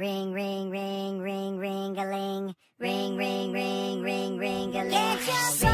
Ring, ring, ring, ring, ring-a-ling. Ring, ring, ring, ring, ring-a-ling.